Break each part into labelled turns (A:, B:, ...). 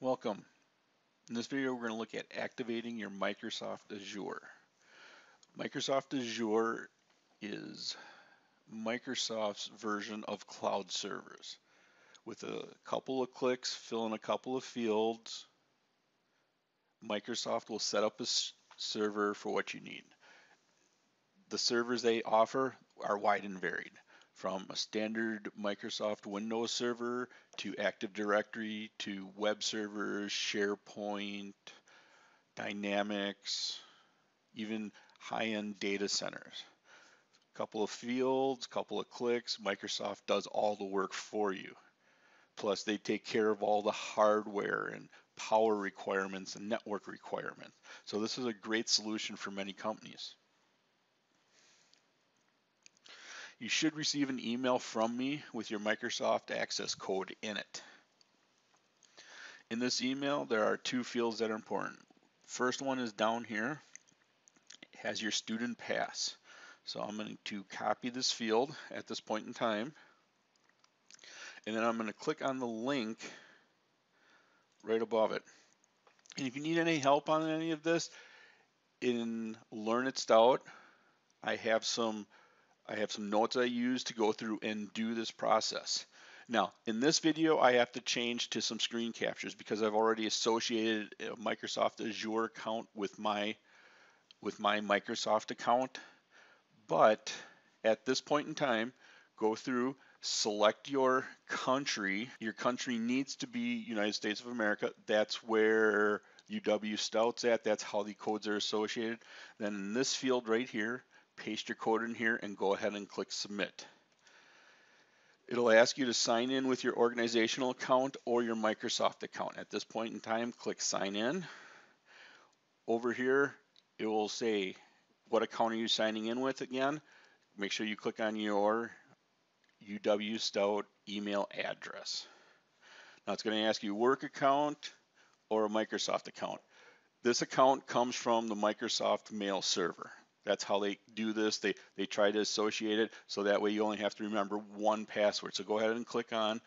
A: Welcome. In this video, we're going to look at activating your Microsoft Azure. Microsoft Azure is Microsoft's version of cloud servers. With a couple of clicks, fill in a couple of fields, Microsoft will set up a server for what you need. The servers they offer are wide and varied from a standard Microsoft Windows server to Active Directory to web servers, SharePoint, Dynamics, even high-end data centers. A couple of fields, a couple of clicks, Microsoft does all the work for you. Plus they take care of all the hardware and power requirements and network requirements. So this is a great solution for many companies. You should receive an email from me with your Microsoft access code in it. In this email, there are two fields that are important. First one is down here. It has your student pass. So I'm going to copy this field at this point in time. And then I'm going to click on the link right above it. And if you need any help on any of this, in Learn It Stout, I have some I have some notes I use to go through and do this process. Now, in this video, I have to change to some screen captures because I've already associated a Microsoft Azure account with my with my Microsoft account. But at this point in time, go through, select your country. Your country needs to be United States of America. That's where UW Stout's at. That's how the codes are associated. Then in this field right here, paste your code in here and go ahead and click submit. It'll ask you to sign in with your organizational account or your Microsoft account. At this point in time, click sign in. Over here, it will say what account are you signing in with again. Make sure you click on your UW Stout email address. Now it's going to ask you work account or a Microsoft account. This account comes from the Microsoft mail server. That's how they do this. They, they try to associate it so that way you only have to remember one password. So go ahead and click on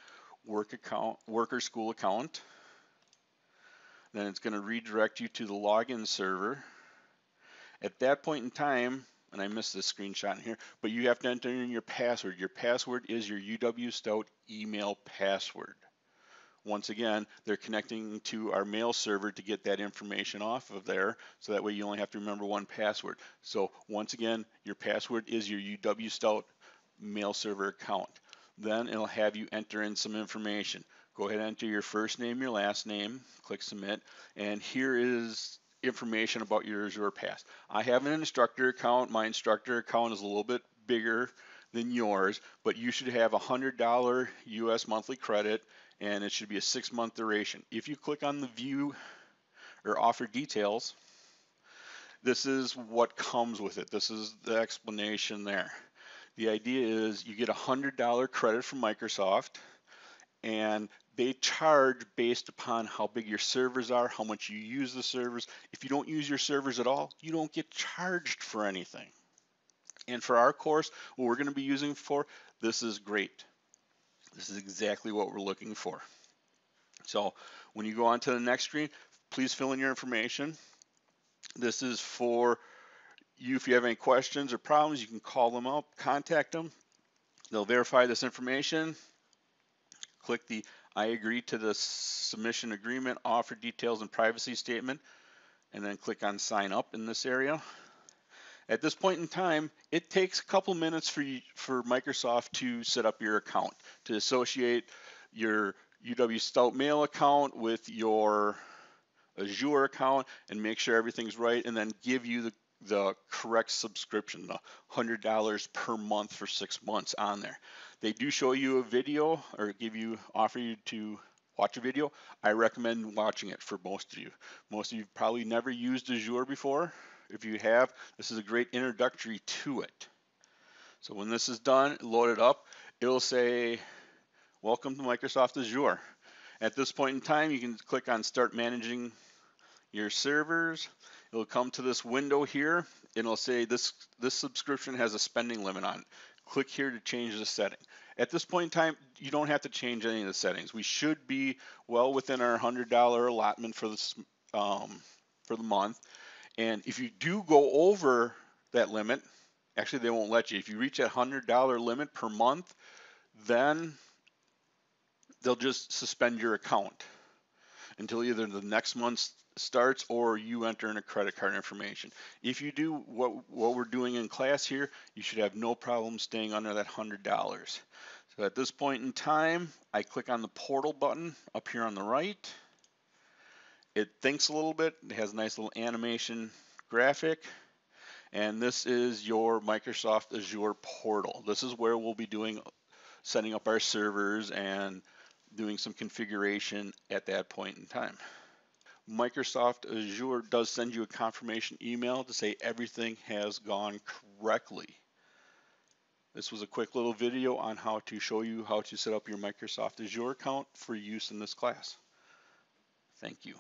A: work account, worker school account. Then it's going to redirect you to the login server. At that point in time, and I missed this screenshot in here, but you have to enter in your password. Your password is your UW Stout email password. Once again, they're connecting to our mail server to get that information off of there, so that way you only have to remember one password. So once again, your password is your UW Stout mail server account. Then it'll have you enter in some information. Go ahead and enter your first name, your last name, click submit, and here is information about your Azure Pass. I have an instructor account. My instructor account is a little bit bigger than yours, but you should have a $100 US monthly credit and it should be a six month duration. If you click on the view or offer details, this is what comes with it. This is the explanation there. The idea is you get a $100 credit from Microsoft and they charge based upon how big your servers are, how much you use the servers. If you don't use your servers at all, you don't get charged for anything. And for our course, what we're going to be using for, this is great. This is exactly what we're looking for. So when you go on to the next screen, please fill in your information. This is for you if you have any questions or problems, you can call them up, contact them. They'll verify this information. Click the I agree to the submission agreement, offer details and privacy statement, and then click on sign up in this area. At this point in time, it takes a couple minutes for you, for Microsoft to set up your account, to associate your UW Stout Mail account with your Azure account and make sure everything's right and then give you the, the correct subscription, the $100 per month for six months on there. They do show you a video or give you, offer you to watch a video. I recommend watching it for most of you. Most of you probably never used Azure before if you have, this is a great introductory to it. So when this is done, load it up, it'll say, welcome to Microsoft Azure. At this point in time, you can click on start managing your servers. It'll come to this window here and it'll say this, this subscription has a spending limit on it. Click here to change the setting. At this point in time, you don't have to change any of the settings. We should be well within our $100 allotment for this um, for the month. And if you do go over that limit, actually they won't let you. If you reach that $100 limit per month, then they'll just suspend your account until either the next month starts or you enter in a credit card information. If you do what, what we're doing in class here, you should have no problem staying under that $100. So at this point in time, I click on the portal button up here on the right. It thinks a little bit. It has a nice little animation graphic. And this is your Microsoft Azure portal. This is where we'll be doing setting up our servers and doing some configuration at that point in time. Microsoft Azure does send you a confirmation email to say everything has gone correctly. This was a quick little video on how to show you how to set up your Microsoft Azure account for use in this class. Thank you.